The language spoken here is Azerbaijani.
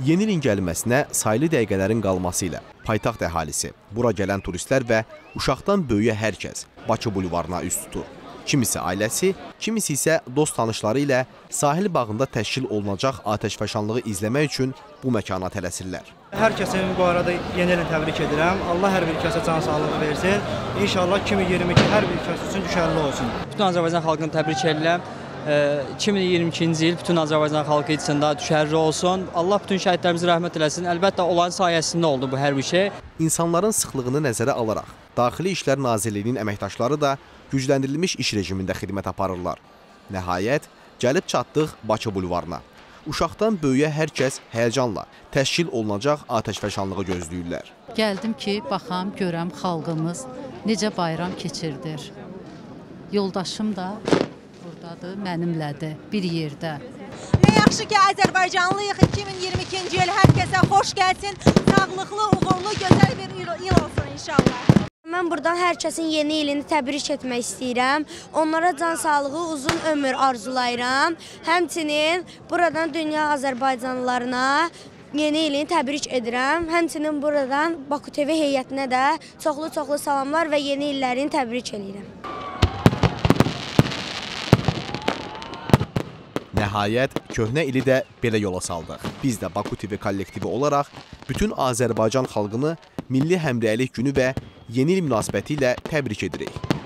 Yeni ilin gəlməsinə saylı dəqiqələrin qalması ilə paytaxt əhalisi, bura gələn turistlər və uşaqdan böyüyə hər kəs Bakı bulvarına üz tutur. Kimisi ailəsi, kimisi isə dost tanışları ilə sahil bağında təşkil olunacaq atəşfəşanlığı izləmək üçün bu məkana tələsirlər. Hər kəsin bu arada yeni ilini təbrik edirəm. Allah hər bir kəsə can sağlığı versin. İnşallah 2022 hər bir kəs üçün düşərli olsun. Bütün Azərbaycan xalqını təbrik edirəm. E, 2022-ci il bütün Azərbaycan xalqı üçün də düşərli olsun. Allah bütün şəhidlərimizə rəhmət eləsin. Əlbəttə onların sayəsində oldu bu hər bir şey. İnsanların sıxlığını nəzərə alaraq Daxili İşlər Nazirliyinin əməkdaşları da gücləndirilmiş iş rejimində xidmət aparırlar. Nəhayət, gəlib çatdıq Bakı bulvarına. Uşaqdan böyüyə hər kəs həyəcanla təşkil olunacaq atəşfəşanlığı gözləyirlər. Gəldim ki, baxam, görəm xalqımız necə bayram keçirdir. Yoldaşım da burdadır, mənimlədir, bir yerdə. Nə yaxşı ki, Azərbaycanlıyıq. 2022-ci il hər kəsə xoş gəlsin. Sağlıqlı, uğurlu, gözəl bir il, il olsun inşallah. Mən buradan hər kəsin yeni ilini təbrik etmək istəyirəm. Onlara can sağlığı, uzun ömür arzulayıram. Həmçinin buradan dünya Azərbaycanlılarına yeni ilini təbrik edirəm. Həmçinin buradan Baku TV heyətinə də çoxlu-çoxlu salamlar və yeni illərini təbrik edirəm. Nəhayət, köhnə ili də belə yola saldıq. Biz də Baku TV kollektivi olaraq bütün Azərbaycan xalqını Milli Həmrəylik Günü və Yeni il münasibəti ilə təbrik edirik.